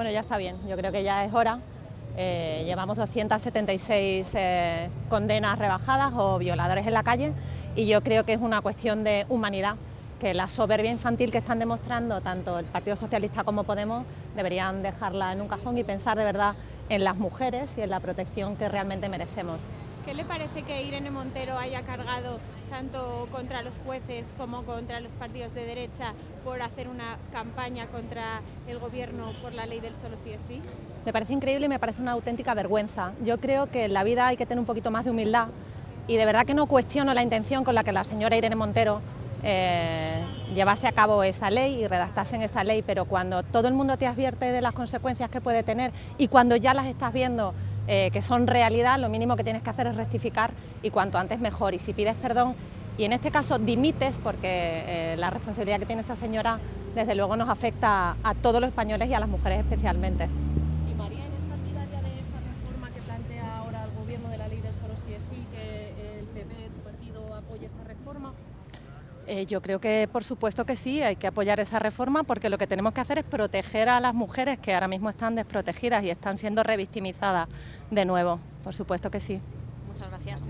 Bueno, ya está bien, yo creo que ya es hora. Eh, llevamos 276 eh, condenas rebajadas o violadores en la calle y yo creo que es una cuestión de humanidad, que la soberbia infantil que están demostrando tanto el Partido Socialista como Podemos deberían dejarla en un cajón y pensar de verdad en las mujeres y en la protección que realmente merecemos. ¿Qué le parece que Irene Montero haya cargado tanto contra los jueces como contra los partidos de derecha por hacer una campaña contra el gobierno por la ley del solo sí es sí? Me parece increíble y me parece una auténtica vergüenza. Yo creo que en la vida hay que tener un poquito más de humildad y de verdad que no cuestiono la intención con la que la señora Irene Montero eh, llevase a cabo esa ley y redactase en esa ley, pero cuando todo el mundo te advierte de las consecuencias que puede tener y cuando ya las estás viendo eh, que son realidad, lo mínimo que tienes que hacer es rectificar y cuanto antes mejor. Y si pides perdón y en este caso dimites, porque eh, la responsabilidad que tiene esa señora desde luego nos afecta a todos los españoles y a las mujeres especialmente. ¿Y María es partidaria de esa reforma que plantea ahora el gobierno de la ley del solo sí es sí, que el PP, tu partido, apoye esa reforma? Eh, yo creo que por supuesto que sí, hay que apoyar esa reforma porque lo que tenemos que hacer es proteger a las mujeres que ahora mismo están desprotegidas y están siendo revictimizadas de nuevo. Por supuesto que sí. Muchas gracias.